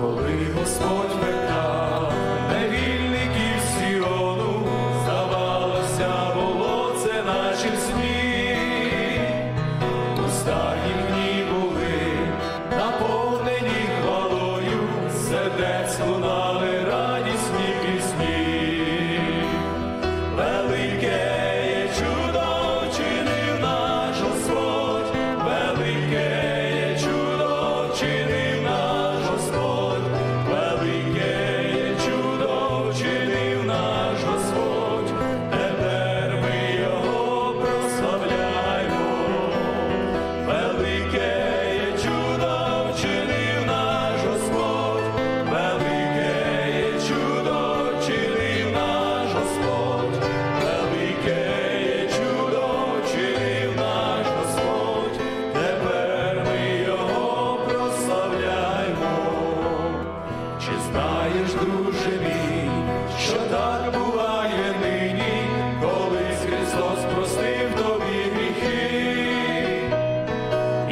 коли Господь питав невільників Сіону, здавалося, було це наші у старім дні наповнені хвалою, сердець лунали радість.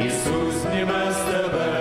Ісус, німе з тебе.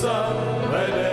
Musa, Mele